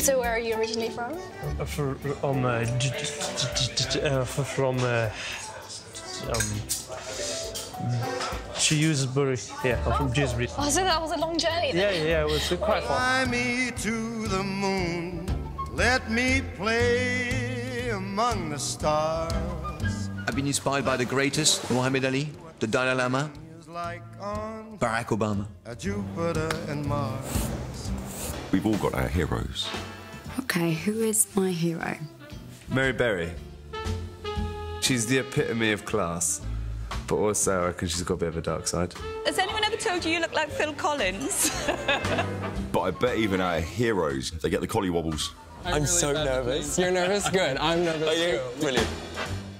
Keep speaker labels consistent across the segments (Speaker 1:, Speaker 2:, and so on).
Speaker 1: So where are you originally from?
Speaker 2: Uh, From uh, j- uh, from uh, um, Shrewsbury. Yeah, I'm from Dewsbury.
Speaker 1: Oh, so that was a long journey
Speaker 2: Yeah,
Speaker 1: then.
Speaker 2: yeah, yeah, it was quite fun.
Speaker 3: Fly me to the moon. Let me play among the stars.
Speaker 4: I've been inspired by the greatest, Muhammad Ali, the Dalai Lama,
Speaker 3: Like on
Speaker 4: Barack Obama.
Speaker 5: We've all got our heroes.
Speaker 6: Okay, who is my hero?
Speaker 7: Mary Berry. She's the epitome of class, but also I reckon she's got a bit of a dark side.
Speaker 8: Has anyone ever told you you look like Phil Collins?
Speaker 5: But I bet even our heroes, they get the collie wobbles.
Speaker 9: I'm so nervous. You're nervous? Good. I'm nervous
Speaker 5: Are you?
Speaker 9: too.
Speaker 5: Brilliant.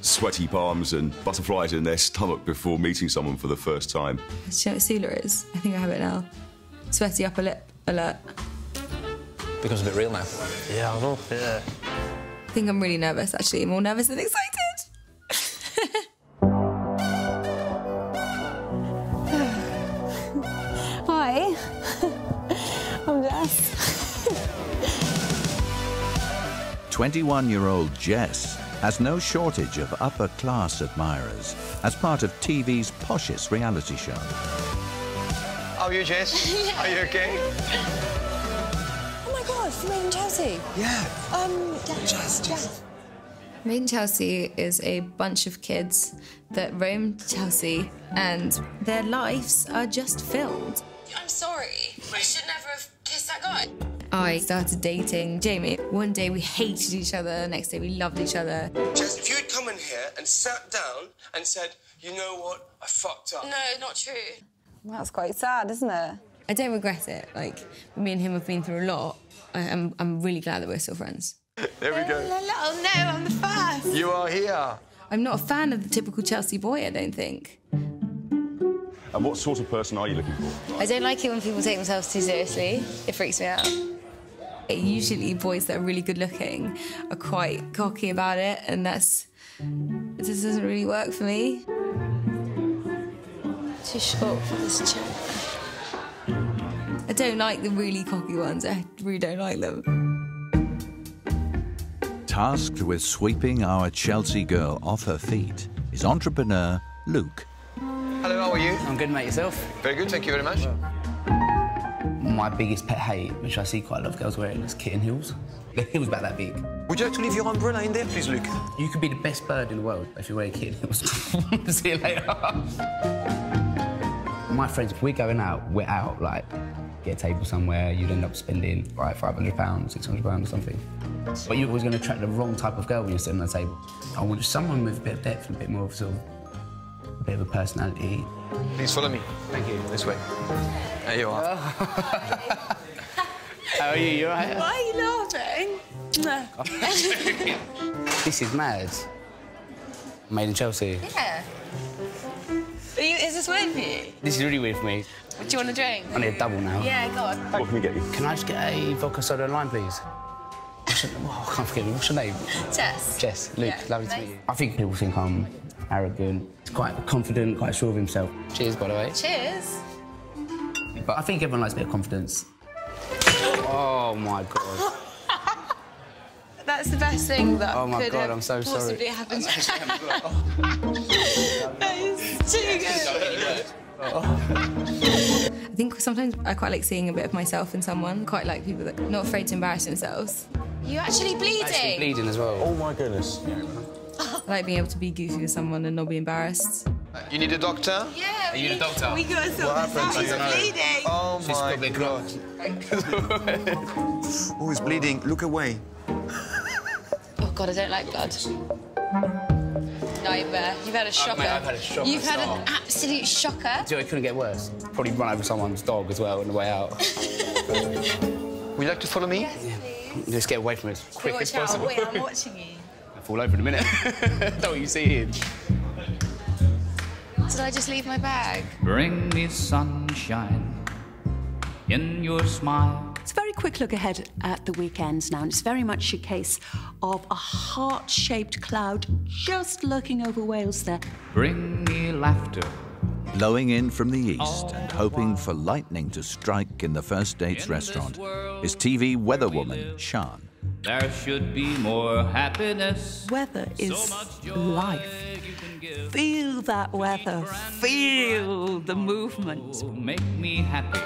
Speaker 5: Sweaty palms and butterflies in their stomach before meeting someone for the first time.
Speaker 6: Do you know what Sula is? I think I have it now. Sweaty upper lip alert.
Speaker 9: Becomes a bit real now.
Speaker 2: Yeah, I know. Yeah.
Speaker 6: I think I'm really nervous, actually. More nervous than excited.
Speaker 1: Hi. I'm Jess.
Speaker 10: 21 year old Jess has no shortage of upper class admirers as part of TV's poshest reality show.
Speaker 4: How are you, Jess? Are you okay?
Speaker 1: From Made in Chelsea.
Speaker 4: Yeah.
Speaker 1: Um, Jess. Jess.
Speaker 6: Made in Chelsea is a bunch of kids that roam Chelsea and their lives are just filled.
Speaker 1: I'm sorry. I should never have kissed that guy.
Speaker 6: I started dating Jamie. One day we hated each other, next day we loved each other.
Speaker 11: Jess, if you had come in here and sat down and said, you know what, I fucked up.
Speaker 1: No, not true.
Speaker 8: That's quite sad, isn't it?
Speaker 6: I don't regret it. Like, me and him have been through a lot. I, I'm, I'm really glad that we're still friends.
Speaker 4: There we go.
Speaker 1: Oh no, I'm the first.
Speaker 4: You are here.
Speaker 6: I'm not a fan of the typical Chelsea boy, I don't think.
Speaker 5: And what sort of person are you looking for?
Speaker 6: I don't like it when people take themselves too seriously. It freaks me out. Usually, boys that are really good looking are quite cocky about it, and that's. It just doesn't really work for me.
Speaker 1: Too short for this chair.
Speaker 6: I don't like the really cocky ones. I really don't like them.
Speaker 10: Tasked with sweeping our Chelsea girl off her feet is entrepreneur Luke.
Speaker 4: Hello, how are you?
Speaker 9: I'm good, mate. Yourself?
Speaker 4: Very good, thank you very much.
Speaker 9: My biggest pet hate, which I see quite a lot of girls wearing, is kitten heels. The heels about that big.
Speaker 4: Would you like to leave your umbrella in there, please, Luke?
Speaker 9: You could be the best bird in the world if you're wearing kitten heels. see you later. My friends, if we're going out, we're out, like, get a table somewhere, you'd end up spending, like, £500, £600 or something. But you're always going to attract the wrong type of girl when you're sitting at the table. I want someone with a bit of depth and a bit more of sort of, a bit of a personality.
Speaker 4: Please follow me. Thank you. This way. There you are.
Speaker 9: How are you? You alright?
Speaker 1: Why are you laughing?
Speaker 9: This is mad. Made in Chelsea.
Speaker 1: yeah. Are you, this weird for you?
Speaker 9: This is really weird for me.
Speaker 1: What, do you want a drink?
Speaker 9: I need a double now.
Speaker 1: Yeah, go on.
Speaker 5: What can we get you?
Speaker 9: Can I just get a vodka soda and lime, please? What's your, oh, I can't forget me. What's your name?
Speaker 1: Jess.
Speaker 9: Jess. Luke.
Speaker 1: Yeah,
Speaker 9: Lovely to meet you. I think people think I'm arrogant. He's quite confident, quite sure of himself. Cheers, by the way.
Speaker 1: Cheers.
Speaker 9: But I think everyone likes a bit of confidence. Oh my god.
Speaker 1: That's the best thing that
Speaker 9: Oh my
Speaker 1: could
Speaker 9: God,
Speaker 1: have
Speaker 9: I'm so sorry.
Speaker 1: possibly happened. that is too good. Oh.
Speaker 6: I think sometimes I quite like seeing a bit of myself in someone. Quite like people that are not afraid to embarrass themselves.
Speaker 1: You actually bleeding?
Speaker 9: Actually bleeding as well.
Speaker 5: Oh my goodness.
Speaker 6: I like being able to be goofy with someone and not be embarrassed.
Speaker 4: You need a doctor?
Speaker 1: Yeah.
Speaker 9: Are you
Speaker 1: we-
Speaker 9: the doctor?
Speaker 1: We got some.
Speaker 4: happened?
Speaker 1: He's
Speaker 4: I
Speaker 1: bleeding.
Speaker 4: Oh
Speaker 9: She's
Speaker 4: my
Speaker 9: probably
Speaker 4: god.
Speaker 9: clogged.
Speaker 4: Oh, he's bleeding. Look away.
Speaker 1: God, I don't like blood. Nightmare. You've had a shocker.
Speaker 9: mate, I've had a shocker
Speaker 1: You've had
Speaker 9: start.
Speaker 1: an absolute shocker.
Speaker 9: Do you know, it couldn't get worse. Probably run over someone's dog as well on the way out.
Speaker 4: Would you like to follow me?
Speaker 9: Just get away from it as quick as
Speaker 1: Watch out.
Speaker 9: possible.
Speaker 1: Wait, I'm watching you.
Speaker 9: I fall over in a minute. Don't you see him.
Speaker 1: Did I just leave my bag?
Speaker 12: Bring me sunshine in your smile.
Speaker 8: It's a very quick look ahead at the weekends now, and it's very much a case of a heart shaped cloud just lurking over Wales there.
Speaker 12: Bring me laughter
Speaker 10: Blowing in from the east and hoping for lightning to strike in the first date's restaurant is TV weatherwoman Siân.
Speaker 12: There should be more happiness.
Speaker 8: Weather is life. Feel that weather. Feel the movement.
Speaker 12: Make me happy.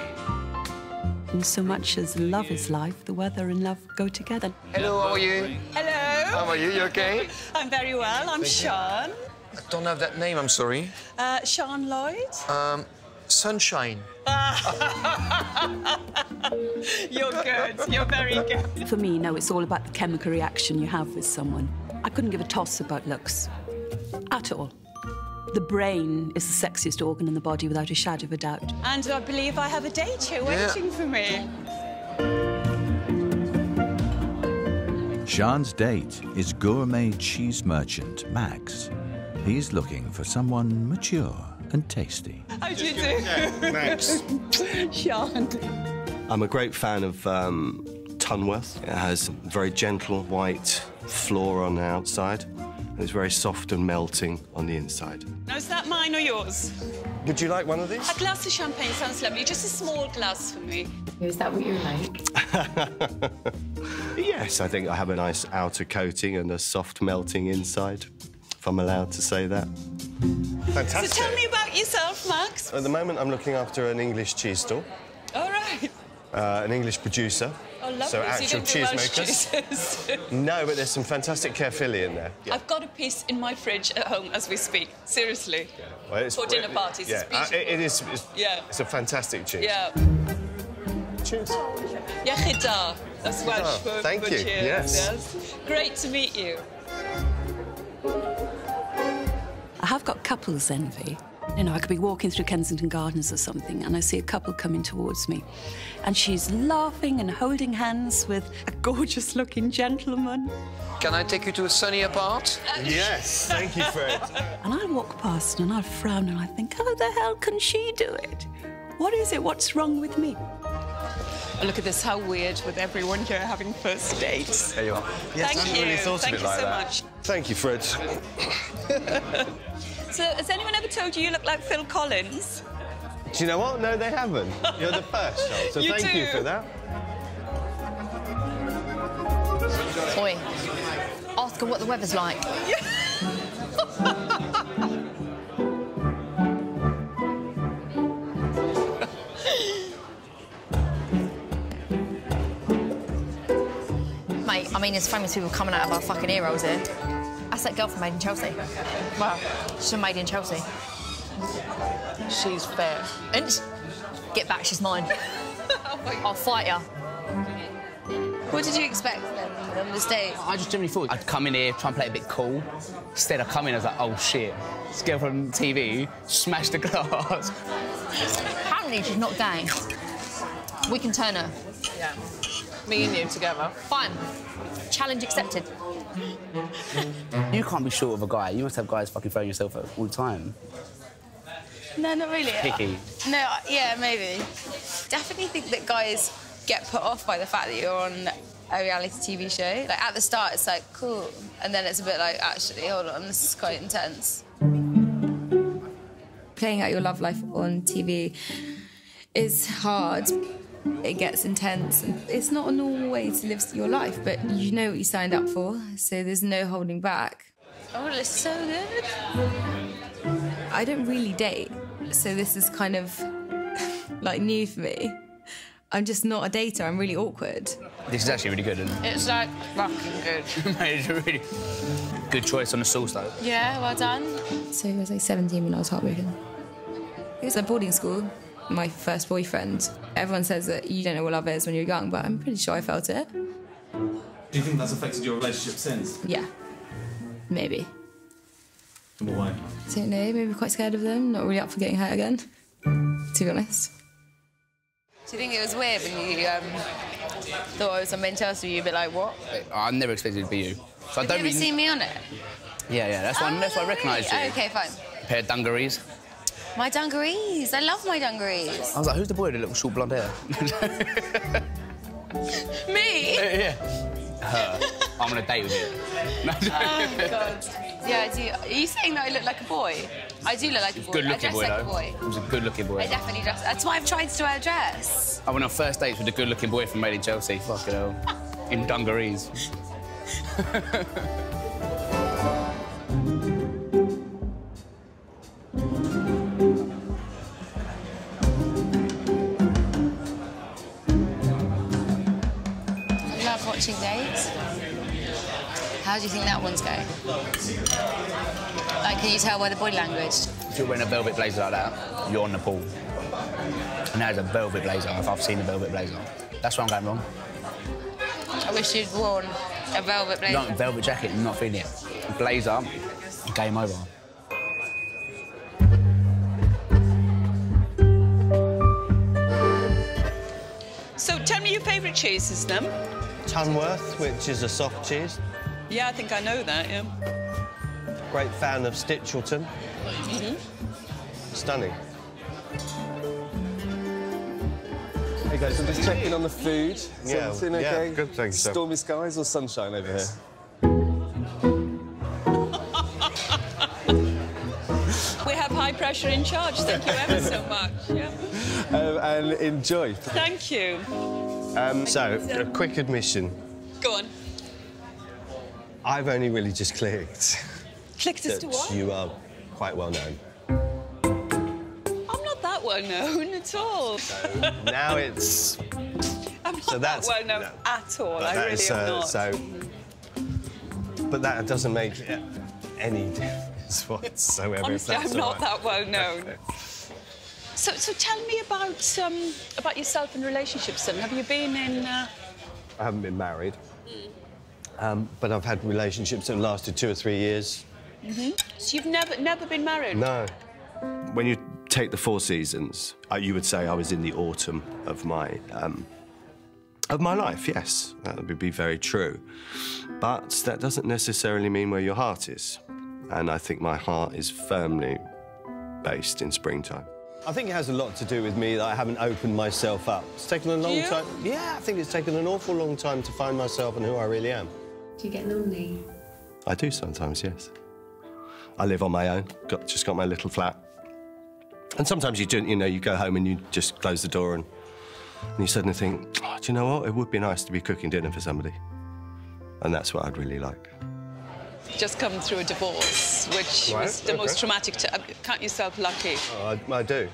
Speaker 8: And so much as love is life, the weather and love go together.
Speaker 11: Hello, how are you?
Speaker 13: Hello.
Speaker 11: How are you? You okay?
Speaker 13: I'm very well. I'm Siân.
Speaker 11: I don't have that name, I'm sorry.
Speaker 13: Uh, Siân Lloyd.
Speaker 11: Um, Sunshine.
Speaker 13: You're good. You're very good.
Speaker 8: For me, no, it's all about the chemical reaction you have with someone. I couldn't give a toss about looks. At all. The brain is the sexiest organ in the body without a shadow of a doubt.
Speaker 13: And I believe I have a date here
Speaker 8: Yeah.
Speaker 13: waiting for me.
Speaker 10: Siân's date is gourmet cheese merchant Max. He's looking for someone mature and tasty.
Speaker 13: How do you do?
Speaker 3: Max.
Speaker 13: Siân.
Speaker 14: I'm a great fan of um, Tunworth. It has very gentle white floor on the outside. And It's very soft and melting on the inside.
Speaker 13: Now, is that mine or yours?
Speaker 14: Would you like one of these?
Speaker 13: A glass of champagne sounds lovely. Just a small glass for me.
Speaker 15: Is that what you like?
Speaker 14: Yes, I think I have a nice outer coating and a soft melting inside, if I'm allowed to say that. Fantastic.
Speaker 13: So tell me about yourself, Max.
Speaker 14: At the moment, I'm looking after an English cheese stall.
Speaker 13: All right.
Speaker 14: Uh, an English producer.
Speaker 13: Oh, lovely.
Speaker 14: So actual
Speaker 13: don't
Speaker 14: cheese makers. No, but there's some fantastic Caerphilly in there. Yeah.
Speaker 13: I've got a piece in my fridge at home as we speak. Seriously.
Speaker 14: Well, it's-
Speaker 13: For dinner parties.
Speaker 14: Yeah,
Speaker 13: It's
Speaker 14: uh,
Speaker 13: beautiful.
Speaker 14: it- it is. It's,
Speaker 13: Yeah.
Speaker 14: it's a fantastic cheese.
Speaker 13: Yeah.
Speaker 14: Cheers.
Speaker 13: Iechyd da. That's Welsh
Speaker 14: Oh,
Speaker 13: for,
Speaker 14: thank
Speaker 13: for
Speaker 14: you.
Speaker 13: cheers.
Speaker 14: Yes.
Speaker 13: Great to meet you.
Speaker 8: I have got couples envy. You know, I could be walking through Kensington Gardens or something, and I see a couple coming towards me, and she's laughing and holding hands with a gorgeous looking gentleman.
Speaker 11: Can I take you to a sunnier part?
Speaker 14: Yes, thank you, Fred.
Speaker 8: And I walk past and I frown and I think, how the hell can she do it? What is it? What's wrong with me?
Speaker 13: Look at this, how weird with everyone here having first dates.
Speaker 14: There you are.
Speaker 13: Yes,
Speaker 14: Thank
Speaker 13: you.
Speaker 14: really thought
Speaker 13: Thank
Speaker 14: of it
Speaker 13: you
Speaker 14: like
Speaker 13: so
Speaker 14: that.
Speaker 13: much.
Speaker 14: Thank you, Fred.
Speaker 13: So, has anyone ever told you you look like Phil Collins?
Speaker 14: Do you know what? No, they haven't. You're the first, Charles. So
Speaker 13: You
Speaker 14: thank you for that.
Speaker 15: Oi, ask her what the weather's like. Mate, I mean, there's famous people coming out of our fucking ear holes here. That's that girl from Made in Chelsea. Wow. She's from Made in Chelsea. She's fair. And get back, she's mine. Oh I'll fight her. What did you expect then on this date?
Speaker 9: I just generally thought I'd come in here, try and play a bit cool. Instead, I come in, I was like, oh shit, this girl from TV smashed the glass.
Speaker 15: Apparently she's not gay. We can turn her.
Speaker 16: Yeah. Me and you together.
Speaker 15: Fine. Challenge accepted.
Speaker 9: You can't be short of a guy. You must have guys fucking throwing yourself at all the time.
Speaker 6: No, not really.
Speaker 9: Picky.
Speaker 6: No, yeah, maybe. Definitely think that guys get put off by the fact that you're on a reality TV show. Like at the start, it's like cool, and then it's a bit like actually, hold on, this is quite intense. Playing out your love life on TV is hard. It gets intense. and It's not a normal way to live your life, but you know what you signed up for, so there's no holding back. Oh, it's so good. I don't really date, so this is kind of like new for me. I'm just not a dater. I'm really awkward.
Speaker 9: This is actually really good, isn't
Speaker 6: It's like fucking good.
Speaker 9: it? It's a really good choice on the sauce, though.
Speaker 6: Yeah, well done. So I was like 17 when I was heartbroken. It was at boarding school. My first boyfriend. Everyone says that you don't know what love is when you're young, but I'm pretty sure I felt it.
Speaker 17: Do you think that's affected your relationship since?
Speaker 6: Yeah, maybe.
Speaker 17: Why? what?
Speaker 6: I don't know. Maybe quite scared of them. Not really up for getting hurt again. To be honest. Do you think it was weird when you um, thought I was on Men Chelsea? You a bit like what?
Speaker 9: I never expected it to be you. So I don't
Speaker 6: you ever
Speaker 9: really...
Speaker 6: seen me on it?
Speaker 9: Yeah, yeah, that's why, that's why I recognised you.
Speaker 6: Oh, okay, fine.
Speaker 9: Pair of dungarees.
Speaker 6: My dungarees. I love my dungarees.
Speaker 9: I was like, who's the boy with the little short blonde hair?
Speaker 6: Me?
Speaker 9: yeah. Her. I'm on a date with you.
Speaker 6: Oh, God.
Speaker 15: Yeah, I do. Are you saying that I look like a boy? I do look like a boy.
Speaker 9: Good
Speaker 15: I
Speaker 9: looking
Speaker 15: dress
Speaker 9: boy,
Speaker 15: like
Speaker 9: though.
Speaker 15: a boy.
Speaker 9: He was a good looking boy.
Speaker 15: I definitely dress. That's why I've tried to wear a dress.
Speaker 9: I went on first dates with a good looking boy from Made in Chelsea. Fucking hell. In dungarees.
Speaker 15: How do you think that one's going? Like, can you tell by the body language?
Speaker 9: If you're wearing a velvet blazer like that, you're on the pool. And that is a velvet blazer, if I've seen a velvet blazer. That's where I'm going wrong.
Speaker 15: I wish you'd worn a velvet blazer.
Speaker 9: Not velvet jacket, I'm not feeling it. Blazer, game over.
Speaker 13: So tell me your favourite cheeses then.
Speaker 14: Tunworth, which is a soft cheese.
Speaker 13: Yeah, I think I know that, yeah.
Speaker 14: Great fan of Stichelton.
Speaker 13: Mhm.
Speaker 14: Stunning.
Speaker 18: Hey guys, I'm just checking on the food. Is
Speaker 14: Yeah,
Speaker 18: everything
Speaker 14: yeah, good, thank you, sir.
Speaker 18: Stormy skies or sunshine over here?
Speaker 13: We have high pressure in charge. Thank you ever so much. Yeah.
Speaker 18: Um, and enjoy.
Speaker 13: Thank you.
Speaker 14: Um, so, a quick admission.
Speaker 13: Go on.
Speaker 14: I've only really just clicked
Speaker 13: Clicked as to what?
Speaker 14: you are quite well known.
Speaker 13: I'm not that well known at all.
Speaker 14: now it's.
Speaker 13: I'm not
Speaker 14: so that's-
Speaker 13: that well known at all. I really
Speaker 14: is,
Speaker 13: am
Speaker 14: uh,
Speaker 13: not.
Speaker 14: So, but that doesn't make any difference whatsoever.
Speaker 13: Honestly, I'm not
Speaker 14: right.
Speaker 13: that well known. So, so tell me about um, about yourself and relationships. Then, have you been in? Uh...
Speaker 14: I haven't been married, um, but I've had relationships that lasted two or three years.
Speaker 13: hmm So you've never never been married?
Speaker 14: No. When you take the four seasons, uh, you would say I was in the autumn of my um, of my life. Yes, that would be very true. But that doesn't necessarily mean where your heart is, and I think my heart is firmly based in springtime. I think it has a lot to do with me that I haven't opened myself up. It's taken a long time. Yeah, I think it's taken an awful long time to find myself and who I really am.
Speaker 6: Do you get lonely?
Speaker 14: I do sometimes, yes. I live on my own. Got just got my little flat. And sometimes you do, you know, you go home and you just close the door and, and you suddenly think, oh, do you know what? It would be nice to be cooking dinner for somebody. And that's what I'd really like.
Speaker 13: Just come through a divorce, which
Speaker 14: Right,
Speaker 13: was the
Speaker 14: okay.
Speaker 13: most traumatic. To, uh, count yourself lucky.
Speaker 14: Oh, I, I do.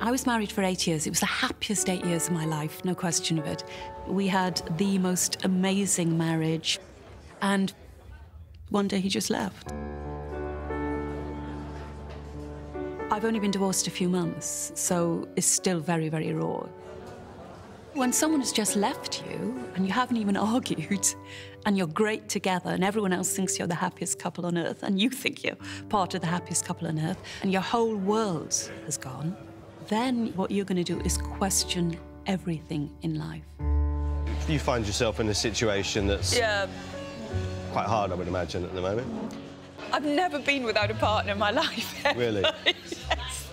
Speaker 8: I was married for eight years. It was the happiest eight years of my life, no question of it. We had the most amazing marriage, and one day he just left. I've only been divorced a few months, so it's still very, very raw. When someone has just left you and you haven't even argued and you're great together and everyone else thinks you're the happiest couple on earth and you think you're part of the happiest couple on earth and your whole world has gone, then what you're going to do is question everything in life.
Speaker 14: You find yourself in a situation that's
Speaker 13: Yeah,
Speaker 14: quite hard, I would imagine, at the moment.
Speaker 13: I've never been without a partner in my life. ever.
Speaker 14: Really?
Speaker 13: yes.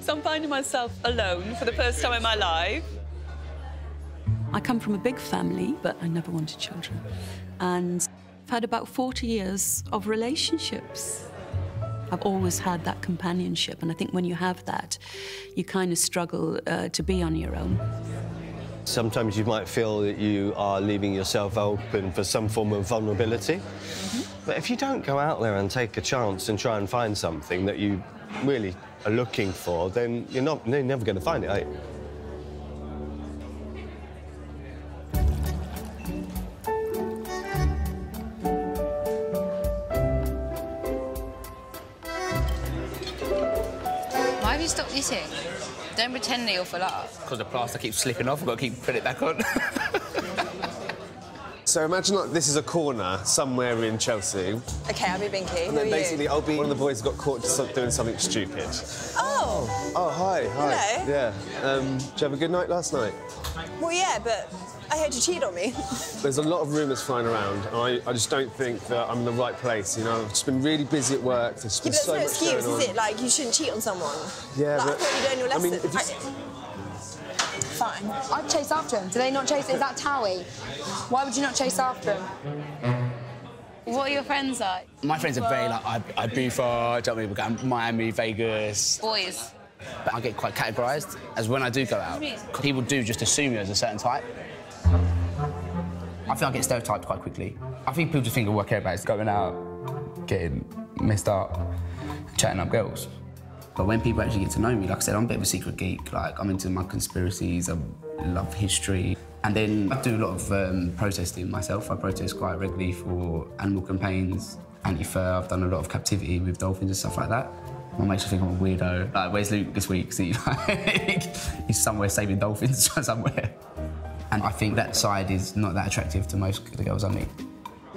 Speaker 13: So I'm finding myself alone for the first time in my life.
Speaker 8: I come from a big family, but I never wanted children. And I've had about 40 years of relationships. I've always had that companionship, and I think when you have that, you kind of struggle uh, to be on your own.
Speaker 14: Sometimes you might feel that you are leaving yourself open for some form of vulnerability. But if you don't go out there and take a chance and try and find something that you really are looking for, then you're not you're never going to find it, are you?
Speaker 15: Pretend that you're full up.
Speaker 9: Because the plaster keeps slipping off, I've got to keep putting it back on.
Speaker 18: So imagine like this is a corner somewhere in Chelsea.
Speaker 1: Okay, I'll be Binky.
Speaker 18: And
Speaker 1: Who
Speaker 18: then
Speaker 1: are
Speaker 18: basically
Speaker 1: you?
Speaker 18: I'll be one of the boys who got caught doing something stupid.
Speaker 1: Oh,
Speaker 18: Oh, hi, hi.
Speaker 1: Hello.
Speaker 18: Yeah. Um, did you have a good night last night?
Speaker 1: well, yeah, but I heard you cheated on me.
Speaker 18: There's a lot of rumours flying around, and I, I just don't think that I'm in the right place. You know, I've just been really busy at work. There's
Speaker 1: Yeah,
Speaker 18: been
Speaker 1: but that's
Speaker 18: so
Speaker 1: no
Speaker 18: much
Speaker 1: excuse,
Speaker 18: going on.
Speaker 1: is it? Like, you shouldn't cheat on someone.
Speaker 18: Yeah,
Speaker 1: like,
Speaker 18: but
Speaker 1: I thought you learned your
Speaker 18: I
Speaker 1: lesson.
Speaker 18: mean, if it's-
Speaker 1: Fine.
Speaker 19: I'd chase after him. Do they not chase? Is that Towie? Why would you not chase after him?
Speaker 6: What are your friends like?
Speaker 9: My friends are very like, I, I beef hard, do you know what I mean? We go to Miami, Vegas.
Speaker 6: Boys.
Speaker 9: But I get quite categorised as when I do go out. People do just assume you as a certain type. I think I get stereotyped quite quickly. I think people just think of what I care about is going out, getting messed up, chatting up girls. But when people actually get to know me, like I said, I'm a bit of a secret geek. Like, I'm into my conspiracies, I love history. And then I do a lot of um, protesting myself. I protest quite regularly for animal campaigns, anti-fur. I've done a lot of captivity with dolphins and stuff like that. My mates think I'm a weirdo. Like, where's Luke this week? See, like, he's somewhere saving dolphins somewhere. And I think that side is not that attractive to most of the girls I meet.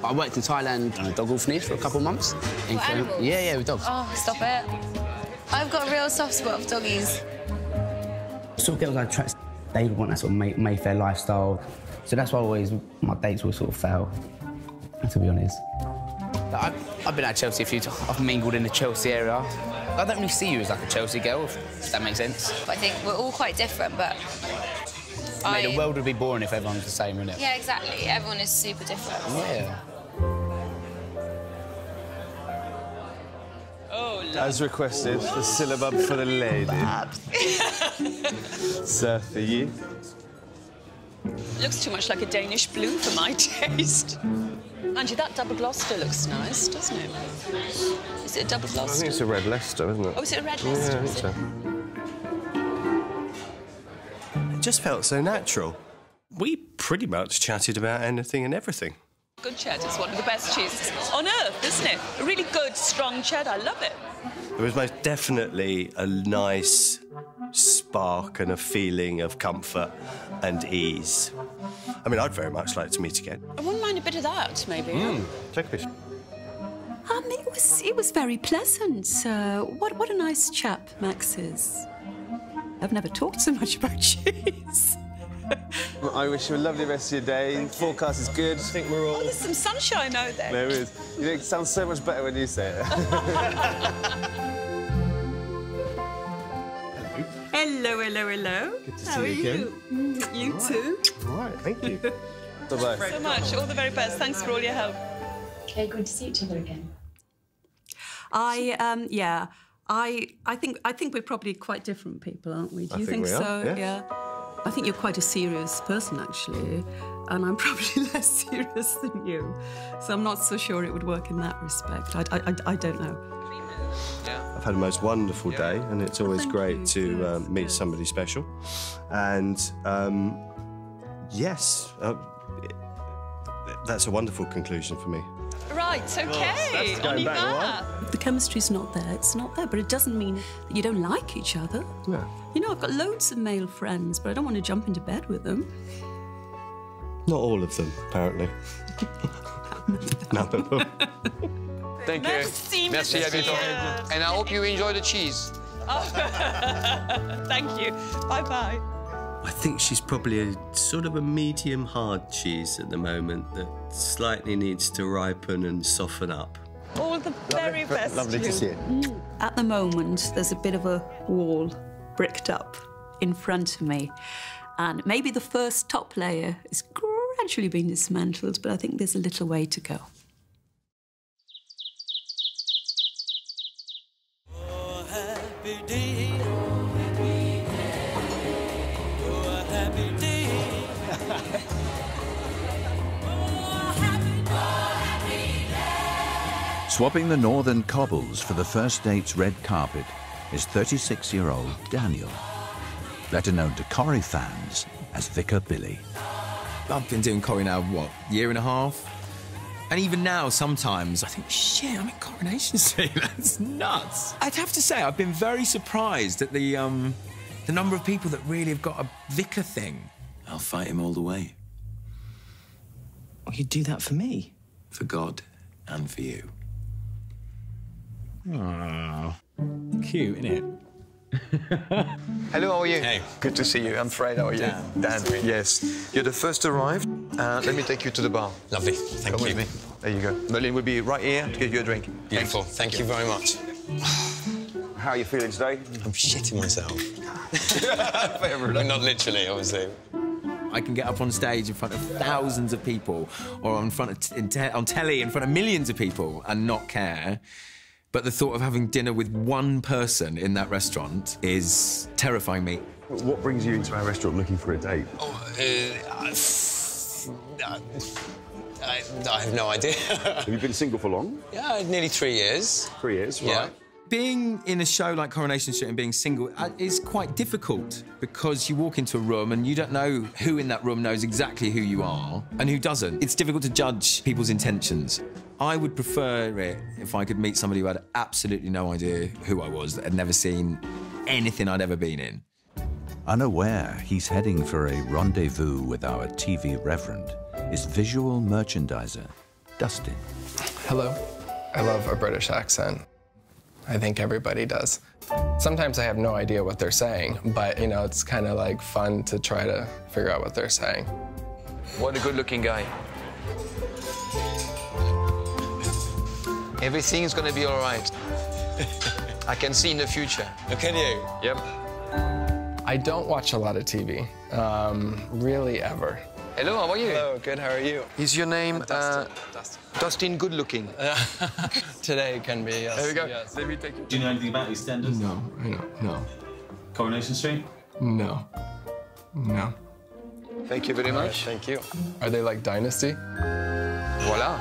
Speaker 9: I worked in Thailand on a dog orphanage for a couple of months. In
Speaker 6: What, animals?
Speaker 9: Yeah, yeah, with dogs.
Speaker 6: Oh, stop it. I've got a real soft spot for doggies.
Speaker 9: sort of girls I attract, they would want that sort of May- Mayfair lifestyle. So that's why always my dates will sort of fail, to be honest. I've, I've been at Chelsea a few times. I've mingled in the Chelsea area. I don't really see you as like a Chelsea girl, if if that makes sense.
Speaker 6: I think we're all quite different, but
Speaker 9: Mate, the world would be boring if everyone was the same, wouldn't it?
Speaker 6: yeah, exactly. Everyone is super different.
Speaker 9: Yeah.
Speaker 13: Oh,
Speaker 7: As requested, the syllabub for the lady. Sir, for you.
Speaker 13: Looks too much like a Danish blue for my taste. Angie, that double Gloucester looks nice, doesn't it? Is it a double Gloucester?
Speaker 14: I think it's a red Leicester, isn't it?
Speaker 13: Oh, is it a red
Speaker 14: Yeah,
Speaker 13: Leicester,
Speaker 14: I think
Speaker 13: is it?
Speaker 14: so. It just felt so natural. We pretty much chatted about anything and everything.
Speaker 13: Good cheddar is one of the best cheeses on earth, isn't it? A really good, strong cheddar. I love it.
Speaker 14: There was most definitely a nice spark and a feeling of comfort and ease. I mean, I'd very much like to meet again.
Speaker 13: I wouldn't mind a bit of that, maybe.
Speaker 14: Take a piece.
Speaker 8: Um, it was it was very pleasant. Uh, what what a nice chap Max is. I've never talked so much about cheese.
Speaker 7: I wish you a lovely rest of your day. Forecast is good. I think we're all.
Speaker 13: Oh, there's some sunshine out there.
Speaker 7: There is. You know, it sounds so much better when you say it.
Speaker 8: Hello, hello, hello. hello.
Speaker 7: Good to
Speaker 8: How
Speaker 7: see
Speaker 8: are
Speaker 7: you
Speaker 8: you? Mm, You too.
Speaker 14: All right, thank you.
Speaker 7: Bye-bye.
Speaker 13: so much. All the very best. Thanks for all your help.
Speaker 19: Okay, good to see each other again.
Speaker 8: I um yeah. I I think I think we're probably quite different people, aren't we? Do
Speaker 14: I
Speaker 8: you
Speaker 14: think we are,
Speaker 8: so?
Speaker 14: yeah.
Speaker 8: I think you're quite a serious person actually, and I'm probably less serious than you. So I'm not so sure it would work in that respect. I I, I, I don't know.
Speaker 14: I've had a most wonderful day, and it's always great to um, meet somebody special. And um, yes, uh, that's a wonderful conclusion for me.
Speaker 13: Right, okay.
Speaker 14: that's
Speaker 13: On
Speaker 14: going
Speaker 13: you
Speaker 14: back a
Speaker 13: va.
Speaker 14: while.
Speaker 8: The chemistry's not there. It's not there, but it doesn't mean that you don't like each other.
Speaker 14: Yeah.
Speaker 8: You know, I've got loads of male friends, but I don't want to jump into bed with them.
Speaker 14: Not all of them, apparently. None of them.
Speaker 20: Thank you.
Speaker 13: Merci,
Speaker 20: Merci, à
Speaker 13: monsieur.
Speaker 20: bientôt. And I hope you enjoy the cheese. Oh.
Speaker 13: Thank you. Bye bye.
Speaker 14: I think she's probably a sort of a medium hard cheese at the moment that slightly needs to ripen and soften up.
Speaker 13: All the very best.
Speaker 14: Lovely to see you.
Speaker 8: Mm. At the moment, there's a bit of a wall bricked up in front of me. And maybe the first top layer is gradually being dismantled, but I think there's a little way to go.
Speaker 10: Swapping the northern cobbles for the first date's red carpet is 36 year old Daniel, better known to Corrie fans as Vicar Billy.
Speaker 21: I've been doing Corrie now, what, year and a half? And even now, sometimes I think, shit, I'm in Coronation Street. That's nuts. I'd have to say, I've been very surprised at the um, the number of people that really have got a vicar thing. I'll fight him all the way.
Speaker 22: Well, you'd do that for me.
Speaker 21: For God and for you.
Speaker 22: Oh, cute, isn't it?
Speaker 4: Hello, how are you?
Speaker 21: Hey.
Speaker 4: Good to see you. I'm Fred. How are you? Dan. Yes. You're the first arrived. Uh, let me take you to the bar.
Speaker 21: Lovely. Thank
Speaker 4: Come
Speaker 21: you.
Speaker 4: with me. There you go. Merlin will be right here to get you a drink.
Speaker 21: Beautiful. Thank you very much.
Speaker 4: How are you feeling today?
Speaker 21: I'm shitting myself. not literally, obviously. I can get up on stage in front of thousands of people or in front of t- in te- on telly in front of millions of people and not care. But the thought of having dinner with one person in that restaurant is terrifying me.
Speaker 5: What brings you into our restaurant looking for a date?
Speaker 20: Uh, I, I, I have no idea.
Speaker 5: Have you been single for long?
Speaker 20: yeah, nearly three years.
Speaker 5: Three years,
Speaker 20: Yeah.
Speaker 5: Right?
Speaker 21: Being in a show like Coronation Street and being single uh, is quite difficult because you walk into a room and you don't know who in that room knows exactly who you are and who doesn't. It's difficult to judge people's intentions. I would prefer it if I could meet somebody who had absolutely no idea who I was, that had never seen anything I'd ever been in.
Speaker 10: Unaware he's heading for a rendezvous with our TV reverend is visual merchandiser Dustin.
Speaker 23: Hello. I love a British accent. I think everybody does. Sometimes I have no idea what they're saying, but you know, it's kind of like fun to try to figure out what they're saying.
Speaker 4: What a good looking guy. Everything is gonna be all right. I can see in the future.
Speaker 20: Can you?
Speaker 4: Yep.
Speaker 23: I don't watch a lot of TV, um, really ever.
Speaker 4: Hello, how are you?
Speaker 23: Hello, good, how are you?
Speaker 4: Is your name uh,
Speaker 23: Dustin.
Speaker 4: Dustin Good Looking?
Speaker 23: Today can be, yes.
Speaker 4: There we go.
Speaker 23: Yes.
Speaker 4: Let me take you.
Speaker 17: Do you know anything about EastEnders?
Speaker 23: No, I don't, no,
Speaker 17: Coronation Street?
Speaker 23: no, no.
Speaker 4: Thank you very
Speaker 23: All right,
Speaker 4: much.
Speaker 23: thank you. Are they like Dynasty?
Speaker 4: Voila.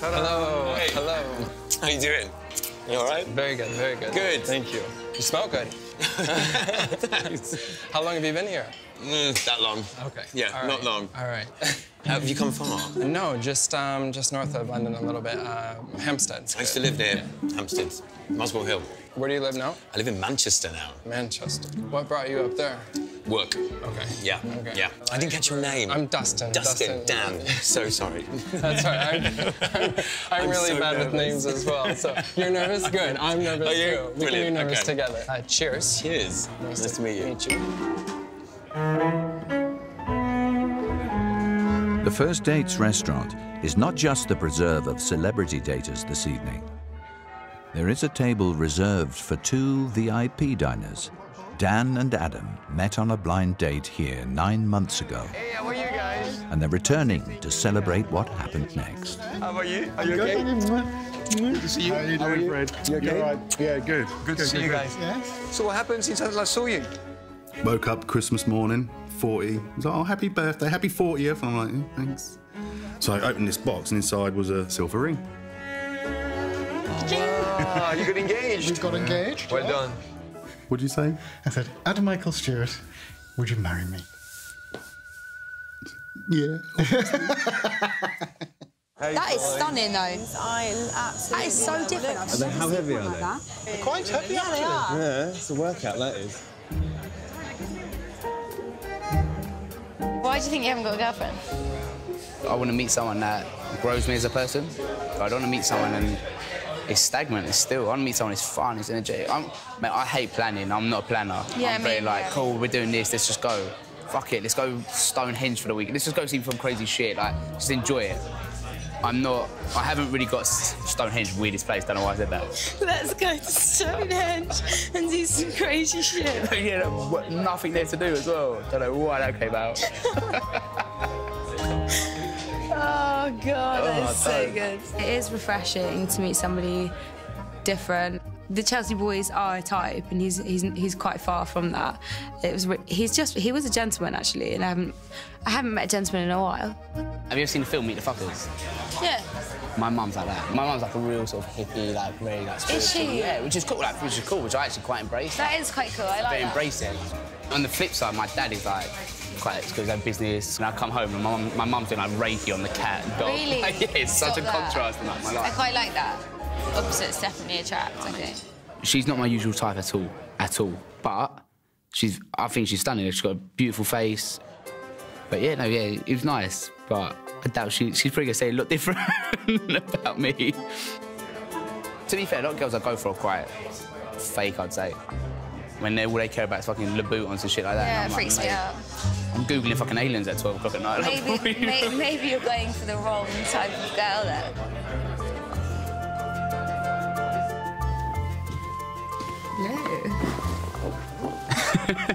Speaker 23: Hello,
Speaker 20: Hey.
Speaker 23: hello.
Speaker 20: How you doing? You all right?
Speaker 23: Very good, very good.
Speaker 20: Good.
Speaker 23: Thank you. You smell good. How long have you been here?
Speaker 20: Mm, that long.
Speaker 23: Okay.
Speaker 20: Yeah,
Speaker 23: All
Speaker 20: not long.
Speaker 23: All right.
Speaker 20: Have you come far?
Speaker 23: no, just um, just north of London a little bit. Uh, Hampstead.
Speaker 20: I used to live near Hampstead, Muswell Hill.
Speaker 23: Where do you live now?
Speaker 20: I live in Manchester now.
Speaker 23: Manchester. What brought you up there?
Speaker 20: Work.
Speaker 23: Okay.
Speaker 20: Yeah.
Speaker 23: Okay.
Speaker 20: Yeah. I didn't catch your name.
Speaker 23: I'm Dustin.
Speaker 20: Dustin. Dan. So sorry.
Speaker 23: That's all right. I'm, I'm, I'm
Speaker 20: I'm
Speaker 23: really
Speaker 20: so
Speaker 23: bad with names as well. So you're nervous? Good. I'm nervous
Speaker 20: Are you?
Speaker 23: too. We can be
Speaker 20: Brilliant,
Speaker 23: nervous
Speaker 20: okay.
Speaker 23: together. Uh, cheers.
Speaker 20: Cheers. Nice, to meet you.
Speaker 23: Meet you.
Speaker 10: The First Dates restaurant is not just the preserve of celebrity daters this evening. There is a table reserved for two VIP diners. Dan and Adam met on a blind date here nine months ago,
Speaker 4: Hey, how are you guys?
Speaker 10: and they're returning to celebrate what happened next.
Speaker 4: How are you? Are you okay? Good to see you.
Speaker 24: How are you doing, Fred?
Speaker 4: You okay?
Speaker 24: You're right. Yeah, good.
Speaker 4: Good to see you guys. Yeah. So what happened since I last saw you?
Speaker 24: Woke up Christmas morning, 40. I was like, oh, happy birthday, happy 40th. And I'm like, "Yeah, thanks. So I opened this box, and inside was a silver ring.
Speaker 4: Ah, you got engaged.
Speaker 24: We got engaged,
Speaker 4: Well
Speaker 24: yeah.
Speaker 4: done.
Speaker 24: What'd you say?
Speaker 25: I said, Adam Michael Stewart, would you marry me?
Speaker 24: Yeah.
Speaker 18: That is stunning, though. I absolutely. That is so different. I've
Speaker 24: Are they- how heavy are they?
Speaker 18: that.
Speaker 24: They're quite heavy,
Speaker 18: Yeah, they are.
Speaker 24: Yeah, it's a workout, that is.
Speaker 26: Why do you think you haven't got a girlfriend?
Speaker 9: I want to meet someone that grows me as a person. I don't want to meet someone and it's stagnant. It's still. I meet someone who's fun, who's energetic. I'm, man, I hate planning. I'm not a planner.
Speaker 26: Yeah,
Speaker 9: I'm very
Speaker 26: me,
Speaker 9: like,
Speaker 26: yeah.
Speaker 9: cool. We're doing this. Let's just go. Fuck it. Let's go Stonehenge for the week. Let's just go see some crazy shit. Like, just enjoy it. I'm not. I haven't really got Stonehenge, weirdest place. Don't know why I said that.
Speaker 26: Let's go to Stonehenge and do some crazy shit.
Speaker 9: yeah, nothing there to do as well. Don't know why that came out.
Speaker 26: Oh god, oh, that's so good.
Speaker 6: It is refreshing to meet somebody different. The Chelsea boys are a type, and he's he's he's quite far from that. It was he's just he was a gentleman actually, and I haven't I haven't met a gentleman in a while.
Speaker 9: Have you ever seen the film Meet the Fockers?
Speaker 26: Yeah.
Speaker 9: My mum's like that. My mum's like a real sort of hippie, like really like
Speaker 26: Is she?
Speaker 9: Yeah, which is cool. Like, which is cool, which I actually quite embrace.
Speaker 26: That is quite cool. I like
Speaker 9: Very
Speaker 26: that.
Speaker 9: embrace it. On the flip side, my dad is like quite because of business, and I come home and my mum, my mum's doing like Reiki on the cat and dog.
Speaker 26: Really?
Speaker 9: yeah, it's such a
Speaker 26: that.
Speaker 9: contrast in like, my
Speaker 26: I quite like that. Opposites definitely attract, I think.
Speaker 9: She's not my usual type at all, at all. But she's, I think she's stunning. She's got a beautiful face. But yeah, no, yeah, it was nice. But I doubt she, she's probably gonna say a lot different about me. To be fair, a lot of girls I go for are quite fake, I'd say. When they all they care about is fucking Louboutins and shit like that.
Speaker 26: Yeah,
Speaker 9: and I'm
Speaker 26: freaks
Speaker 9: like,
Speaker 26: me out.
Speaker 9: I'm googling fucking aliens at 12 o'clock at night.
Speaker 26: Maybe, may, maybe you're going for the wrong type of girl then.
Speaker 6: No.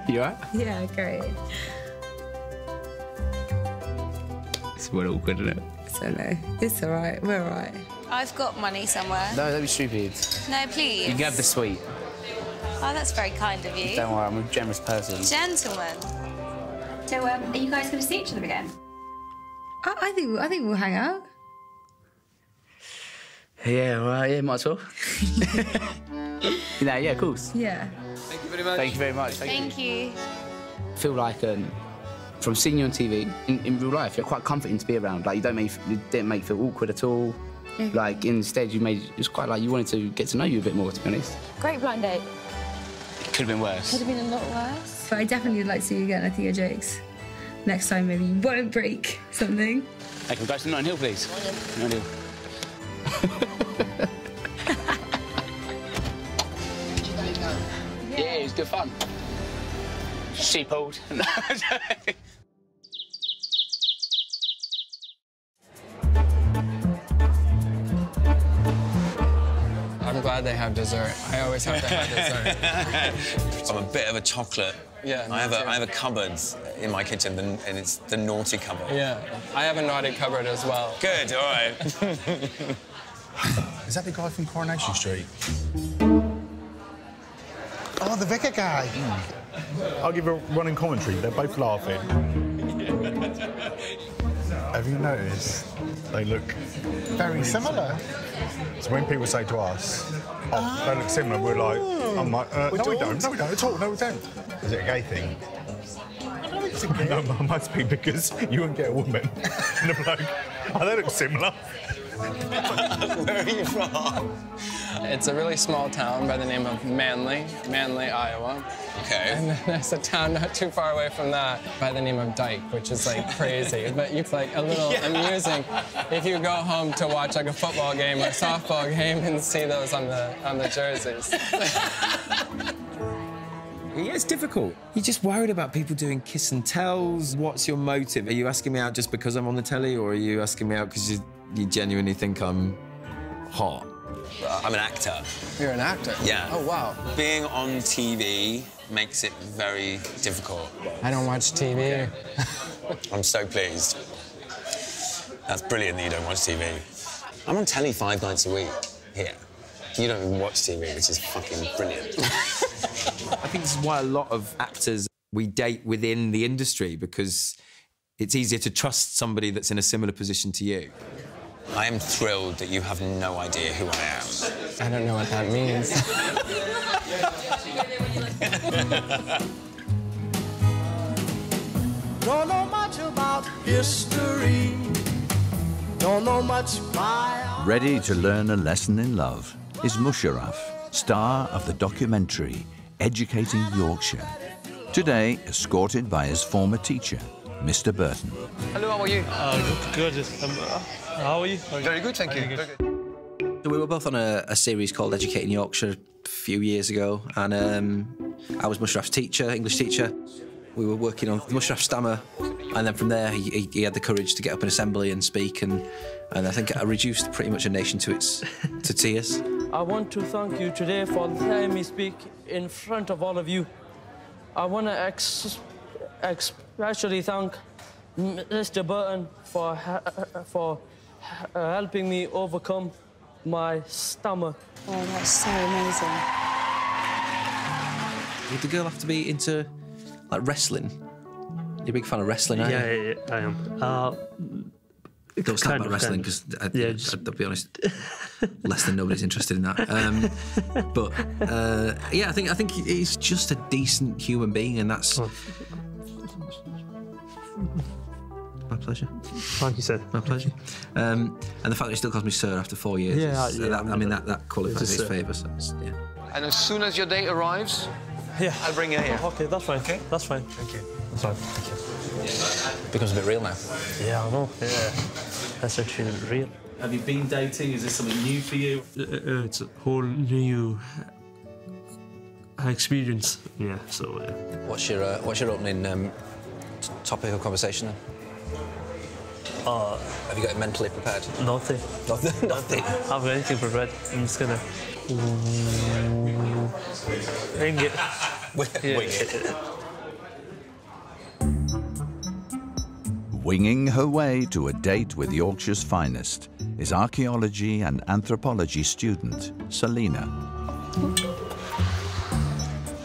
Speaker 9: you alright?
Speaker 6: Yeah, great.
Speaker 9: It's a bit awkward, isn't it?
Speaker 6: So no, it's all right. We're all right.
Speaker 15: I've got money somewhere.
Speaker 9: No, don't be stupid.
Speaker 15: No, please.
Speaker 9: You can have the sweet.
Speaker 15: Oh, that's very kind of you.
Speaker 9: Don't worry, I'm a generous person.
Speaker 15: Gentlemen.
Speaker 19: So, um, are you guys going to see each other again?
Speaker 6: I, I think I think we'll hang out.
Speaker 9: Yeah, well, yeah, might as well. yeah, yeah, of course.
Speaker 6: Yeah.
Speaker 9: Thank you very much. Thank you very much.
Speaker 15: Thank you.
Speaker 9: I feel like um, from seeing you on TV, in, in real life, you're quite comforting to be around. Like you don't make you didn't make you feel awkward at all.
Speaker 6: Okay.
Speaker 9: Like instead, you made it's quite like you wanted to get to know you a bit more. To be honest,
Speaker 15: Great blind date.
Speaker 9: It could have been worse.
Speaker 15: Could have been a lot worse.
Speaker 6: But I definitely would like to see you again. I think your jokes. Next time, maybe you won't break something.
Speaker 9: Hey, can we go to Notting Hill, please? Notting Hill. yeah, it was good fun. She pulled.
Speaker 23: glad they have dessert. I always have to have dessert.
Speaker 20: I'm a bit of a chocolate.
Speaker 23: Yeah,
Speaker 20: I have
Speaker 23: me
Speaker 20: a have a cupboard in my kitchen, the- and it's the naughty cupboard.
Speaker 23: Yeah, I have a naughty cupboard as well.
Speaker 20: Good. All right.
Speaker 24: Is that the guy from Coronation Street? Oh, the vicar guy. Hmm. I'll give a running commentary. They're both laughing. Have you noticed? They look very similar. So when people say to us, "Oh, they look similar," we're like, "I'm like, uh,
Speaker 27: We
Speaker 24: no, we
Speaker 27: don't.
Speaker 24: don't. No, we don't at all. No, we don't." Is it a gay thing? No, it must be because you wouldn't get a woman and a bloke. Oh, they look similar.
Speaker 20: Where are you from?
Speaker 23: It's a really small town by the name of Manly, Manly, Iowa.
Speaker 20: Okay.
Speaker 23: And then there's a town not too far away from that by the name of Dyke, which is like crazy. but it's like a little
Speaker 20: Yeah.
Speaker 23: amusing if you go home to watch like a football game or a softball game and see those on the on the jerseys.
Speaker 21: Yeah, it's difficult. You're just worried about people doing kiss and tells. What's your motive? Are you asking me out just because I'm on the telly, or are you asking me out because you, you genuinely think I'm hot?
Speaker 20: Uh, I'm an actor.
Speaker 23: You're an actor.
Speaker 20: Yeah.
Speaker 23: Oh wow.
Speaker 20: Being on TV makes it very difficult.
Speaker 23: I don't watch TV.
Speaker 20: I'm so pleased. That's brilliant that you don't watch TV. I'm on telly five nights a week here. You don't even watch TV, which is fucking brilliant.
Speaker 21: I think this is why a lot of actors we date within the industry because it's easier to trust somebody that's in a similar position to you.
Speaker 20: I am thrilled that you have no idea who I am.
Speaker 23: I don't know what that means.
Speaker 28: Don't know much about history. Don't know much bio.
Speaker 10: Ready to learn a lesson in love is Musharaf, star of the documentary Educating Yorkshire. Today, escorted by his former teacher, Mr. Burton.
Speaker 29: Hello, how are you?
Speaker 30: Uh, good. Um, how are you?
Speaker 29: Very good, thank you.
Speaker 30: Very good.
Speaker 29: So we were both on a, a series called Educating Yorkshire a few years ago, and um, I was Musharaf's teacher, English teacher. We were working on Mushraf Stammer, and then from there he, he, he had the courage to get up in assembly and speak, and, and I think I reduced pretty much a nation to its to tears.
Speaker 30: I want to thank you today for letting me speak in front of all of you. I want to ex, ex- especially thank Mr. Burton for for uh, helping me overcome my stammer.
Speaker 15: Oh, that's so amazing.
Speaker 29: Would the girl have to be into like wrestling? You're a big fan of wrestling, aren't
Speaker 30: Yeah,
Speaker 29: you?
Speaker 30: yeah, yeah, I am. Uh,
Speaker 29: Don't start about wrestling
Speaker 30: kind
Speaker 29: because
Speaker 30: of. Yeah, just-
Speaker 29: I'll be honest, less than nobody's interested in that. Um, but uh, yeah, I think I think he's just a decent human being, and that's my pleasure.
Speaker 30: Thank you, sir.
Speaker 29: My pleasure. Um, and the fact that he still calls me sir after four years,
Speaker 30: Yeah,
Speaker 29: is-
Speaker 30: yeah,
Speaker 29: that, I mean that that qualifies
Speaker 30: It's
Speaker 29: his
Speaker 30: a
Speaker 29: favour. So yeah.
Speaker 20: And as soon as your date arrives,
Speaker 30: yeah,
Speaker 20: I'll bring you here.
Speaker 30: Okay, that's fine. Okay, that's fine. Thank you. That's fine. Thank you.
Speaker 29: Becomes a bit real now.
Speaker 30: Yeah, I know. Yeah, that's actually real.
Speaker 7: Have you been dating? Is this something new for you?
Speaker 30: Uh, it's a whole new uh, experience. Yeah. So. Uh,
Speaker 29: What's your uh, what's your opening um, t- topic of conversation? Then?
Speaker 30: Uh,
Speaker 29: Have you got it mentally prepared?
Speaker 30: Nothing.
Speaker 29: Nothing. Nothing.
Speaker 30: I have anything prepared. I'm just gonna. Wing it.
Speaker 29: Wing
Speaker 30: it.
Speaker 10: Winging her way to a date with Yorkshire's finest is archaeology and anthropology student Selina.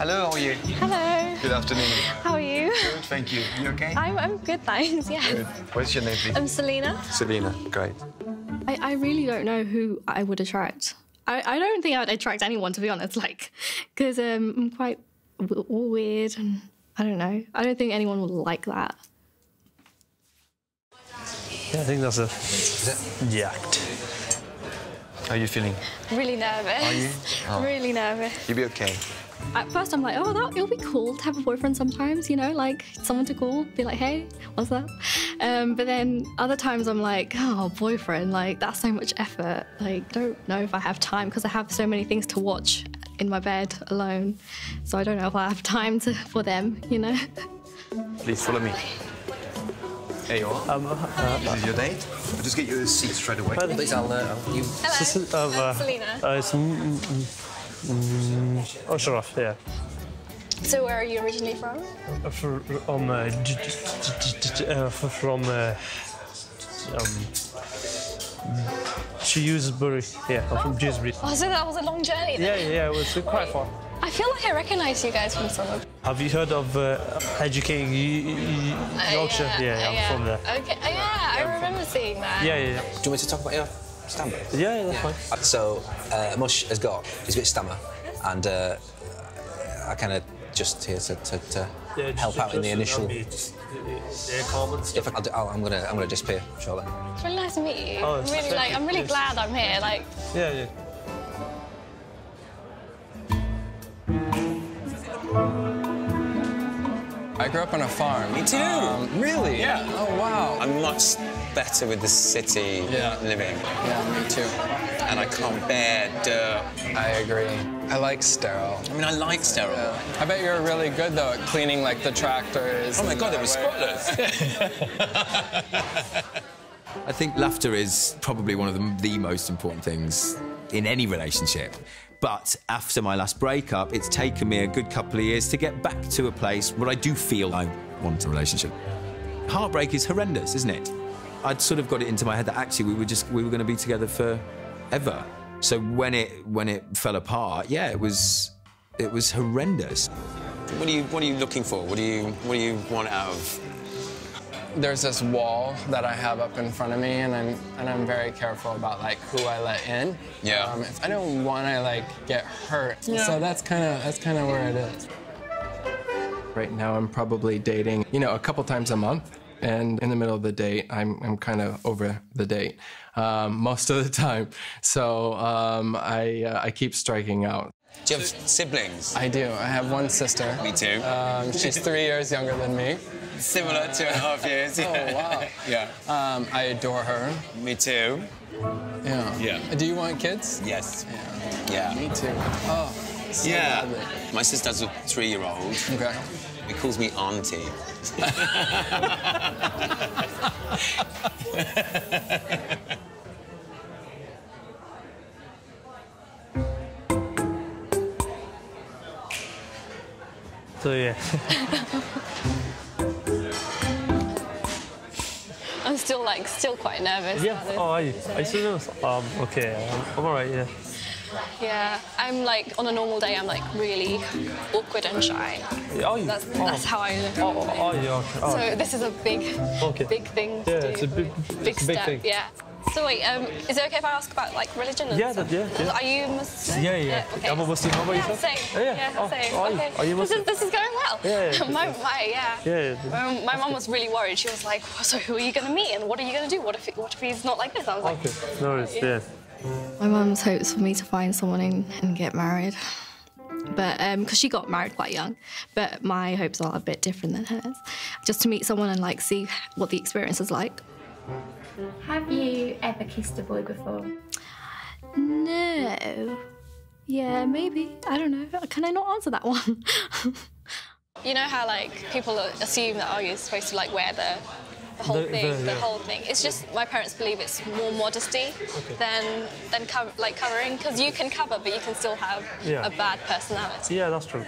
Speaker 4: Hello, how are you?
Speaker 31: Hello.
Speaker 4: Good afternoon.
Speaker 31: How are you?
Speaker 4: Good, thank you. You okay?
Speaker 31: I'm, I'm good, thanks. Yeah.
Speaker 4: Good. What's your name, please?
Speaker 31: I'm Selena.
Speaker 4: Selena. Great.
Speaker 31: I, I really don't know who I would attract. I, I don't think I'd attract anyone, to be honest. Like, because um, I'm quite w- weird and I don't know. I don't think anyone would like that.
Speaker 30: Yeah, I think that's a yacht.
Speaker 4: How are you feeling?
Speaker 31: Really nervous.
Speaker 4: Are you? Oh.
Speaker 31: Really nervous.
Speaker 4: You'll be okay.
Speaker 31: At first, I'm like, oh, that it'll be cool to have a boyfriend sometimes, you know, like someone to call, be like, hey, what's up? Um, but then other times, I'm like, oh, boyfriend, like that's so much effort. Like, don't know if I have time because I have so many things to watch in my bed alone. So I don't know if I have time to for them, you know.
Speaker 4: Please follow me. Here you are.
Speaker 30: Um, uh,
Speaker 4: this is your date. I'll just get you a seat straight away.
Speaker 30: Please,
Speaker 29: I'll, uh, I'll you.
Speaker 31: Hello.
Speaker 30: Um, uh,
Speaker 31: Selena.
Speaker 30: Uh, it's mm, mm, yeah.
Speaker 31: So where are you originally from?
Speaker 30: Uh, From uh, j- j- j- j- uh, from uh, um, Shrewsbury. Yeah, I'm from Dewsbury.
Speaker 31: Oh, so that was a long journey.
Speaker 30: Yeah,
Speaker 31: Then.
Speaker 30: yeah, yeah, it was quite far.
Speaker 31: I feel like I recognise you guys from somewhere.
Speaker 30: Have you heard of uh, Educating Y- Y-
Speaker 31: Uh,
Speaker 30: Yorkshire? yeah, yeah, I'm from there.
Speaker 31: Okay. Oh, yeah, I remember seeing that.
Speaker 30: Yeah, yeah, yeah.
Speaker 29: Do you want me to talk about your stammer?
Speaker 30: Yeah, yeah, that's fine.
Speaker 29: Uh, So, uh, Mush has got, he's a bit stammer, and uh, I kind of just here to, to, to
Speaker 30: Yeah,
Speaker 29: help out in the initial.
Speaker 30: I just, uh, yeah, calm and.
Speaker 29: If I, I'll, I'll, I'm gonna, I'm gonna disappear shortly.
Speaker 31: It's really nice to meet you.
Speaker 30: Oh,
Speaker 31: I'm really like. I'm really
Speaker 30: Yes.
Speaker 31: glad I'm here. Like,
Speaker 30: Yeah, yeah.
Speaker 23: I grew up on a farm.
Speaker 20: Me too.
Speaker 23: Um, really?
Speaker 20: Yeah.
Speaker 23: Oh, wow.
Speaker 20: I'm much better with the city
Speaker 23: Yeah.
Speaker 20: living.
Speaker 23: Yeah, me too.
Speaker 20: And I can't bear dirt.
Speaker 23: I agree. I like sterile.
Speaker 20: I mean, I like sterile.
Speaker 23: I bet you're really good though at cleaning like the tractors.
Speaker 20: Oh my God,
Speaker 23: that
Speaker 20: it was
Speaker 23: way.
Speaker 20: spotless.
Speaker 21: I think laughter is probably one of the, the most important things in any relationship. But after my last breakup, it's taken me a good couple of years to get back to a place where I do feel I want a relationship. Heartbreak is horrendous, isn't it? I'd sort of got it into my head that actually we were just we were going to be together forever. So when it when it fell apart, yeah, it was it was horrendous.
Speaker 20: What are you What are you looking for? What do you What do you want out of?
Speaker 23: There's this wall that I have up in front of me, and I'm and I'm very careful about like who I let in.
Speaker 20: Yeah.
Speaker 23: Um, if I don't want to like get hurt,
Speaker 20: Yeah.
Speaker 23: so that's kind of that's kind of where it is. Right now, I'm probably dating, you know, a couple times a month. And in the middle of the date, I'm, I'm kind of over the date um, most of the time. So um, I, uh, I keep striking out.
Speaker 20: Do you have siblings?
Speaker 23: I do. I have one sister.
Speaker 20: Me too.
Speaker 23: Um, she's three years younger than me.
Speaker 20: Similar, two and a half years.
Speaker 23: Oh, wow.
Speaker 20: yeah.
Speaker 23: Um, I adore her.
Speaker 20: Me too.
Speaker 23: Yeah.
Speaker 20: Yeah.
Speaker 23: Do you want kids?
Speaker 20: Yes.
Speaker 23: Yeah.
Speaker 20: Yeah.
Speaker 23: Me too. Oh. so
Speaker 20: yeah.
Speaker 23: lovely.
Speaker 20: My sister's a three-year-old.
Speaker 23: Okay.
Speaker 20: He calls me auntie.
Speaker 30: So yeah.
Speaker 31: I'm still like, still quite nervous.
Speaker 30: yeah. Oh, are you? Are you still nervous? Um. Okay. I'm, I'm alright. Yeah.
Speaker 31: Yeah, I'm like on a normal day. I'm like really awkward and shy.
Speaker 30: Yeah, Are you?
Speaker 31: That's,
Speaker 30: oh.
Speaker 31: that's how I live.
Speaker 30: Oh, oh, oh, yeah, okay. Oh.
Speaker 31: So this is a big,
Speaker 30: Okay.
Speaker 31: big thing to
Speaker 30: Yeah,
Speaker 31: do.
Speaker 30: it's a big,
Speaker 31: big
Speaker 30: it's a big
Speaker 31: step.
Speaker 30: thing.
Speaker 31: Yeah. So wait, um, is it okay if I ask about like religion? And
Speaker 30: Yeah,
Speaker 31: stuff?
Speaker 30: that- yeah, yeah.
Speaker 31: Are you Muslim?
Speaker 30: Yeah, yeah.
Speaker 31: Okay.
Speaker 30: I'm a Muslim. How about
Speaker 31: yeah,
Speaker 30: yourself?
Speaker 31: Same.
Speaker 30: Oh, yeah. Oh,
Speaker 31: same.
Speaker 30: are you-
Speaker 31: okay.
Speaker 30: are you
Speaker 31: this
Speaker 30: Muslim?
Speaker 31: is this is going well.
Speaker 30: Yeah, yeah.
Speaker 31: my, my, yeah.
Speaker 30: Yeah, yeah.
Speaker 31: My, my mum was really worried. She was like, "So who are you going to meet, and what are you going to do? What if what if he's not like this?" I was like,
Speaker 30: Okay. No worries. Yeah.
Speaker 31: My mum's hopes for me to find someone and, and get married. But because she got married quite young, but my hopes are a bit different than hers. Just to meet someone and like see what the experience is like.
Speaker 19: Have you ever kissed a boy before?
Speaker 31: No. Yeah, maybe. I don't know. Can I not answer that one? you know how like people assume that oh you're supposed to like wear the the whole
Speaker 30: The-
Speaker 31: thing,
Speaker 30: the-
Speaker 31: the, whole thing. It's just my parents believe it's more modesty than than cover, like covering because you can cover but you can still have
Speaker 30: Yeah.
Speaker 31: a bad personality.
Speaker 30: Yeah, that's true.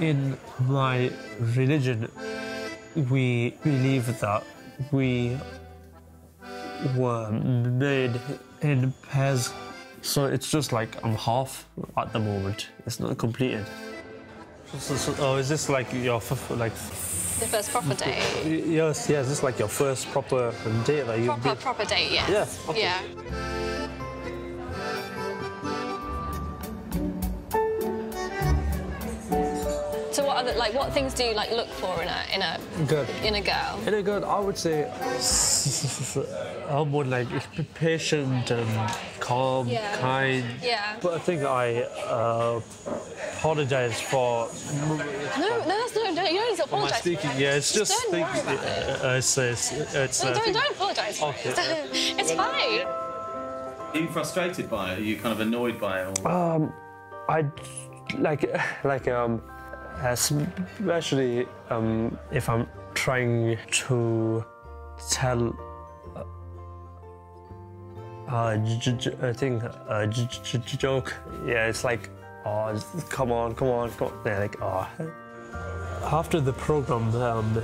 Speaker 30: In my religion, we believe that we were made in pairs. So it's just like I'm half at the moment. It's not completed. So, so- oh, is this like your f- like?
Speaker 31: The first proper date.
Speaker 30: Yes, yeah. Is this like your first proper date that you've
Speaker 31: Proper,
Speaker 30: been?
Speaker 31: proper date, yes.
Speaker 30: Yeah, okay.
Speaker 31: Yeah. Other like what things do you like look for in a in a
Speaker 30: Good.
Speaker 31: in a girl?
Speaker 30: In a girl, I would say I'm more like patient and calm,
Speaker 31: Yeah.
Speaker 30: kind.
Speaker 31: Yeah.
Speaker 30: But I think I uh, apologize for
Speaker 31: No, no, that's no, don't, you don't need to apologise.
Speaker 30: speaking. Yeah, it's just,
Speaker 31: don't
Speaker 30: think,
Speaker 31: worry about it.
Speaker 30: uh, it's, it's, it's
Speaker 31: No,
Speaker 30: uh,
Speaker 31: don't,
Speaker 30: think-
Speaker 31: don't apologise.
Speaker 30: Okay.
Speaker 31: it's fine.
Speaker 17: Are you frustrated by it? Are you kind of annoyed by it? Or...
Speaker 30: Um, I like like um, especially um, if I'm trying to tell. Uh, j- j- I think uh, j- joke. Yeah, it's like, oh, come on, come on, come on. Yeah, like, oh. After the program, um,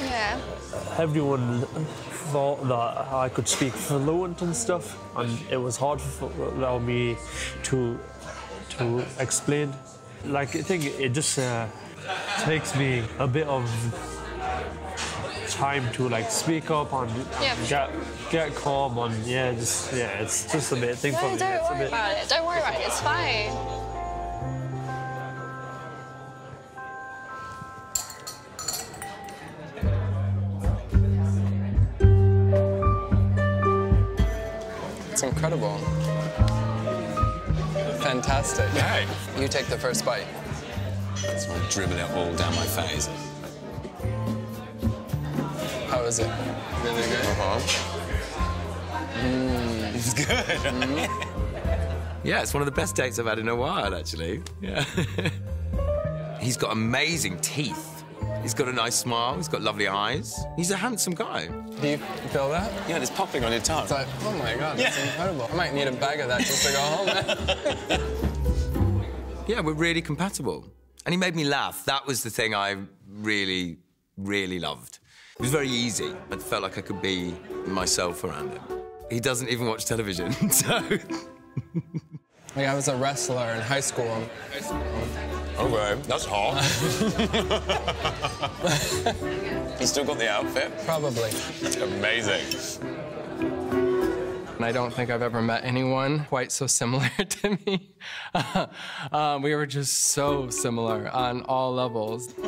Speaker 31: Yeah.
Speaker 30: everyone thought that I could speak fluent and stuff, and it was hard for me to to explain. Like I think it just uh, takes me a bit of time to like speak up and
Speaker 31: Yeah, for
Speaker 30: get get calm and yeah, just yeah, it's just a bit thing for me.
Speaker 31: don't
Speaker 30: It's a
Speaker 31: worry
Speaker 30: bit-
Speaker 31: about it. Don't worry about it. It's fine.
Speaker 23: It's incredible. Fantastic.
Speaker 20: Hey.
Speaker 23: You take the first bite.
Speaker 20: So I dribble it all down my face.
Speaker 23: How is it? Really good?
Speaker 20: Uh-huh.
Speaker 23: Mm.
Speaker 20: It's good.
Speaker 21: Yeah, it's one of the best dates I've had in a while, actually. Yeah. He's got amazing teeth. He's got a nice smile. He's got lovely eyes. He's a handsome guy.
Speaker 23: Do you feel that?
Speaker 20: Yeah, it's popping on your tongue.
Speaker 23: It's like, oh my god, that's incredible. I might need a bag of that just to go home.
Speaker 21: Yeah, we're really compatible. And he made me laugh. That was the thing I really, really loved. It was very easy. I felt like I could be myself around him. He doesn't even watch television, so.
Speaker 23: like I was a wrestler in high school.
Speaker 20: Okay, that's hot. you still got the outfit?
Speaker 23: Probably.
Speaker 20: Amazing.
Speaker 23: And I don't think I've ever met anyone quite so similar to me. um, we were just so similar on all levels.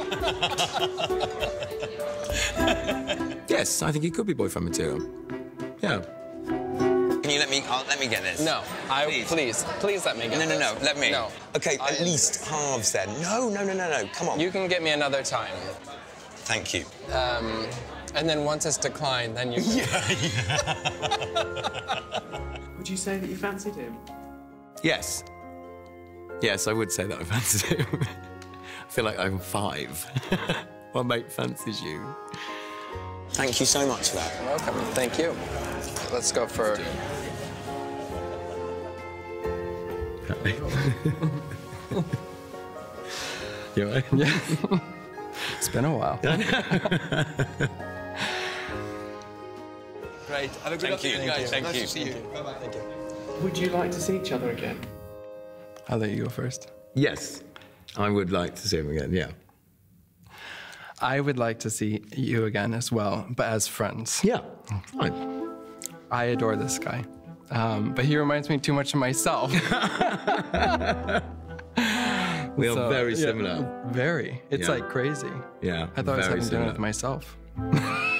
Speaker 21: yes, I think he could be boyfriend material. Yeah.
Speaker 20: Can you let me? Uh, let me get this.
Speaker 23: No, I please, please, let me get
Speaker 20: No, no,
Speaker 23: this.
Speaker 20: no. Let me.
Speaker 23: No.
Speaker 20: Okay, at least halves then. No, no, no, no, no. Come on.
Speaker 23: You can get me another time.
Speaker 20: Thank you.
Speaker 23: Um, and then once it's declined, then you. Yeah, yeah.
Speaker 32: Would you say that you fancied him?
Speaker 21: Yes. Yes, I would say that I fancied him. I feel like I'm five. My mate fancies you.
Speaker 20: Thank you so much for that.
Speaker 23: You're welcome. Thank you. Let's go for.
Speaker 21: You all right?
Speaker 23: Yeah. it's been a while.
Speaker 21: Great. Have a good
Speaker 20: Thank you.
Speaker 21: guys.
Speaker 20: Thank
Speaker 21: nice
Speaker 20: you.
Speaker 21: to see you.
Speaker 20: Bye-bye.
Speaker 21: Thank you.
Speaker 32: Would you like to see each other again?
Speaker 23: I'll let you go first.
Speaker 21: Yes, I would like to see him again. Yeah.
Speaker 23: I would like to see you again as well, but as friends.
Speaker 21: Yeah, fine.
Speaker 23: I adore this guy, um, but he reminds me too much of myself.
Speaker 21: We are
Speaker 23: So,
Speaker 21: very
Speaker 23: yeah,
Speaker 21: similar.
Speaker 23: very. It's
Speaker 21: Yeah.
Speaker 23: like crazy.
Speaker 21: Yeah,
Speaker 23: I thought I was
Speaker 21: very
Speaker 23: having dinner
Speaker 21: similar.
Speaker 23: with myself.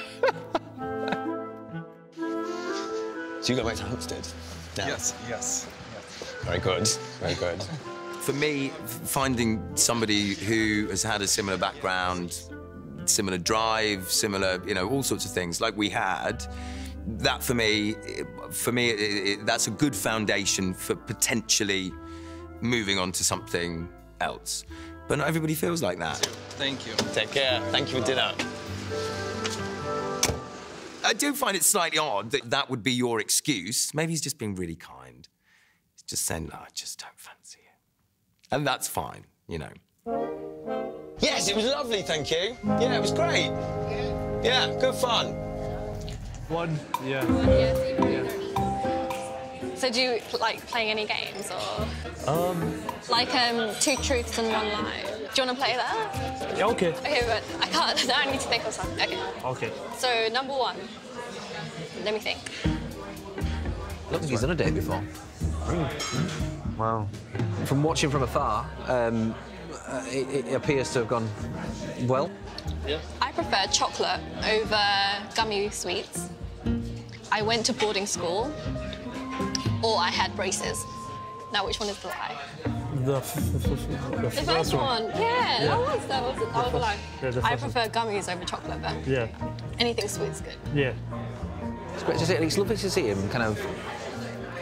Speaker 20: So you go back to Hampstead now?
Speaker 23: Yes, yes.
Speaker 20: Very good. Very good.
Speaker 21: For me, finding somebody who has had a similar background, similar drive, similar, you know, all sorts of things like we had, that for me, for me, it, it, that's a good foundation for potentially moving on to something else. But not everybody feels like that.
Speaker 23: Thank you.
Speaker 20: Take care. Thank you for dinner.
Speaker 21: I do find it slightly odd that that would be your excuse. Maybe he's just being really kind. He's just saying, no, I just don't fancy you. And that's fine, you know.
Speaker 20: Yes, it was lovely, thank you. Yeah, it was great. Yeah, Yeah, good fun.
Speaker 30: One, yeah.
Speaker 26: So do you like playing any games or
Speaker 30: Um,
Speaker 26: like um, two truths and one lie? Do you want to play that?
Speaker 30: yeah, okay.
Speaker 26: Okay, but I can't. Now I need to think of something. Okay.
Speaker 30: Okay.
Speaker 26: So number one. Let me think.
Speaker 29: I don't think he's done a date before.
Speaker 18: Wow.
Speaker 29: From watching from afar, um, uh, it, it appears to have gone well. Yeah.
Speaker 26: I prefer chocolate over gummy sweets. I went to boarding school, or I had braces. Now, which one is the lie?
Speaker 30: The, f- f- f- the
Speaker 26: The first one. Yeah, that was that was that was a lie.
Speaker 30: Yeah, the
Speaker 26: I
Speaker 30: first one.
Speaker 26: prefer gummies over chocolate, but
Speaker 30: Yeah,
Speaker 26: anything sweet's good.
Speaker 30: yeah.
Speaker 29: It's great to see. It's lovely to see him kind of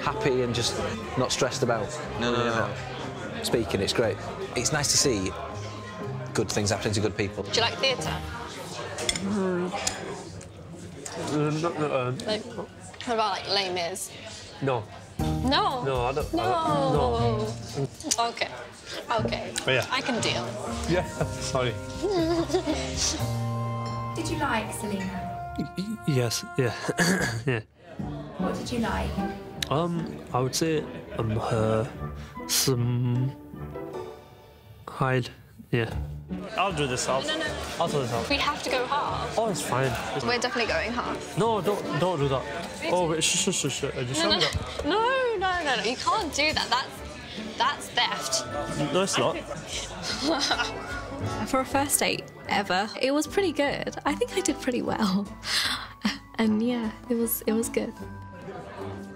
Speaker 29: happy and just not stressed about.
Speaker 20: No, no, no.
Speaker 29: Speaking, it's great. It's nice to see good things happening to good people.
Speaker 26: Do you like theatre?
Speaker 30: No, no, uh,
Speaker 26: Like, what about like Les Mis?
Speaker 30: no.
Speaker 26: No.
Speaker 30: No, I don't.
Speaker 26: No.
Speaker 30: I don't, no.
Speaker 26: Okay. Okay.
Speaker 30: Oh, yeah.
Speaker 26: I can deal.
Speaker 30: Yeah, sorry.
Speaker 19: Did you like Selena?
Speaker 30: Yes, yeah. yeah.
Speaker 19: What did you like?
Speaker 30: Um, I would say um her some hide. Yeah. I'll do this. I'll,
Speaker 26: No, no, no.
Speaker 30: I'll do this out.
Speaker 26: We have to go half.
Speaker 30: Oh, it's fine.
Speaker 26: We're definitely going half.
Speaker 30: No, don't don't do that. Oh wait, shh, shh, shh, shh. Just
Speaker 26: No,
Speaker 30: show
Speaker 26: no,
Speaker 30: that.
Speaker 26: no, no, no, no. You can't do that. That's that's theft.
Speaker 30: No, it's not.
Speaker 31: For a first date ever, it was pretty good. I think I did pretty well. And yeah, it was it was good.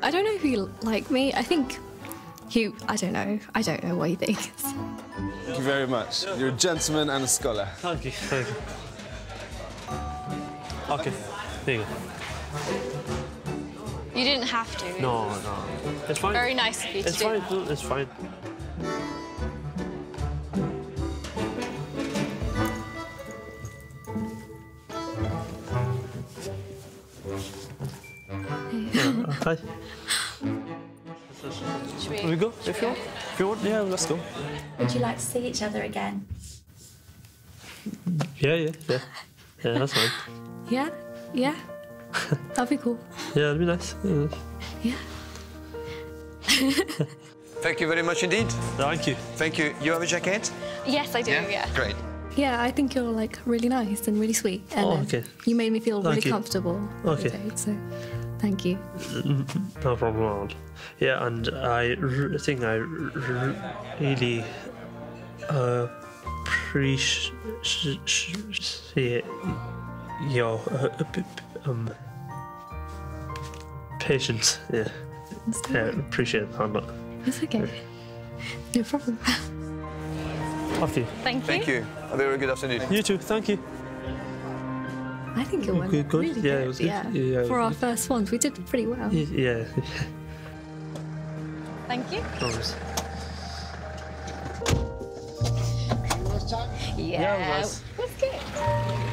Speaker 31: I don't know if he liked me. I think he I don't know. I don't know what he thinks.
Speaker 18: Thank you very much. You're a gentleman and a scholar.
Speaker 30: Thank you. Thank you. Okay. There you go.
Speaker 26: You didn't have to.
Speaker 30: No, no. It's fine.
Speaker 26: Very nice of you to
Speaker 30: It's
Speaker 26: do
Speaker 30: fine.
Speaker 26: that.
Speaker 30: It's fine. Hi.
Speaker 26: Should
Speaker 30: Can we go? If you want. If you want, yeah, let's go.
Speaker 19: Would you like to see each other again?
Speaker 30: Yeah, yeah, yeah. Yeah, that's fine.
Speaker 31: Yeah, yeah. That'd be cool.
Speaker 30: Yeah, that'd be nice. Yeah.
Speaker 31: Yeah.
Speaker 4: Thank you very much indeed.
Speaker 30: Thank you.
Speaker 4: Thank you. You have a jacket?
Speaker 26: Yes, I do. Yeah.
Speaker 4: Great.
Speaker 31: Yeah, I think you're like really nice and really sweet. And
Speaker 30: Oh, okay.
Speaker 31: you made me feel
Speaker 30: Thank
Speaker 31: really
Speaker 30: you.
Speaker 31: comfortable.
Speaker 30: Okay.
Speaker 31: Today, so thank you.
Speaker 30: No problem at all. Yeah, and I r- think I r- r- really uh, appreciate your uh, p- p- um, patience. Yeah. yeah, appreciate that a lot.
Speaker 31: It's okay. No problem.
Speaker 30: Okay.
Speaker 26: Thank you.
Speaker 4: Thank you. A very good afternoon.
Speaker 30: You too. Thank you.
Speaker 31: I think it went
Speaker 30: Good, good.
Speaker 31: really
Speaker 30: Yeah, it
Speaker 31: good.
Speaker 30: was good.
Speaker 31: Yeah.
Speaker 30: Yeah,
Speaker 31: For our
Speaker 30: good.
Speaker 31: first ones, we did pretty well.
Speaker 30: Yeah.
Speaker 26: Thank you.
Speaker 30: No worries.
Speaker 26: Yeah.
Speaker 30: Yeah, it was.
Speaker 26: That's good.